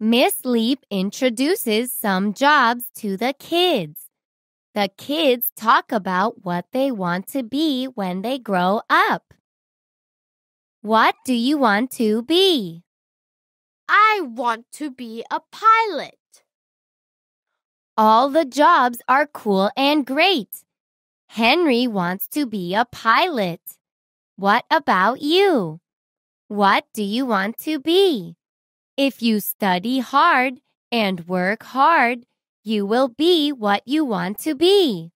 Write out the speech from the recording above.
Miss Leap introduces some jobs to the kids. The kids talk about what they want to be when they grow up. What do you want to be? I want to be a pilot. All the jobs are cool and great. Henry wants to be a pilot. What about you? What do you want to be? If you study hard and work hard, you will be what you want to be.